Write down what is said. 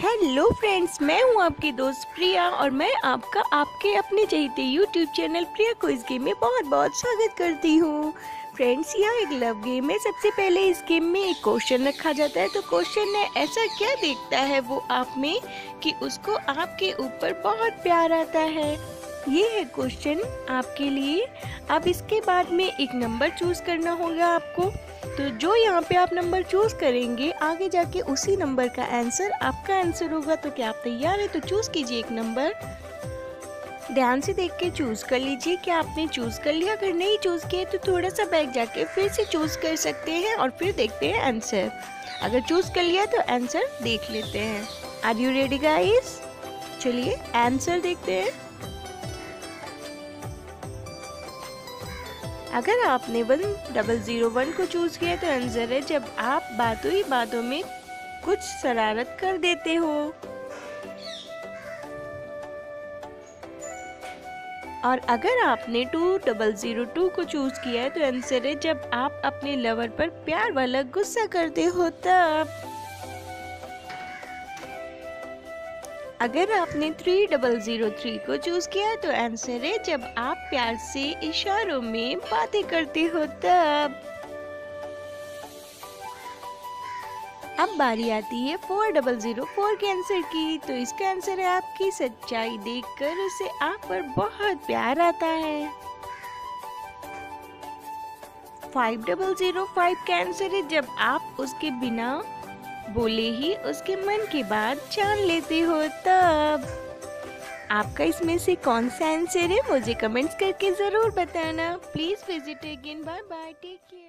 Hello friends मैं हूँ आपकी दोस्त प्रिया और मैं आपका, आपके अपने चहीते YouTube channel Priya quiz game में बहुत बहुत स्वागत करती हूँ। फ्रेंड्स यह एक लव गेम है। सबसे पहले इस गेम में एक क्वेश्चन रखा जाता है। तो क्वेश्चन है, ऐसा क्या देखता है वो आप में कि उसको आपके ऊपर बहुत प्यार आता है? ये है क्वेश्चन आपके लिए। अब इसके बाद में एक नंबर चूज़ करना होगा आपको। तो जो यहाँ पे आप नंबर चूज़ करेंगे, आगे जाके उसी नंबर का आंसर आपका आंसर होगा तो क्या आप तैयार है? तो चूज़ कीजिए एक नंबर ध्यान से देख के चूज़ कर लीजिए कि आपने चूज़ कर लिया। अगर नहीं चूज़ किए तो थोड़ा सा बैक जाके फिर से चूज़ कर सकते हैं और फिर देखते हैं आंसर अगर चूज़ कर लिया तो आंसर देख लेते हैं। आर यू रेडी गाइस चलिए आंसर देखते हैं। अगर आपने वन डबल ज़ीरो वन को चूज़ किया तो आंसर है जब आप बातों ही बातों में कुछ शरारत कर देते हो। और अगर आपने टू डबल ज़ीरो टू को चूज़ किया है तो आंसर है जब आप अपने लवर पर प्यार वाला गुस्सा करते हो तब। अगर आपने थ्री डबल ज़ीरो थ्री को चूज़ किया तो आंसर है, जब आप प्यार से इशारों में बातें करते हो तब। अब बारी आती है फोर डबल ज़ीरो फोर के आंसर की तो इसका आंसर है आपकी सच्चाई देखकर उसे आप पर बहुत प्यार आता है। फाइव डबल ज़ीरो फाइव का आंसर है, जब आप उसके बिना बोले ही उसके मन की बात जान लेते हो तब। आपका इसमें से कौन सा आंसर है, मुझे कमेंट्स करके ज़रूर बताना। Please visit again bye bye take care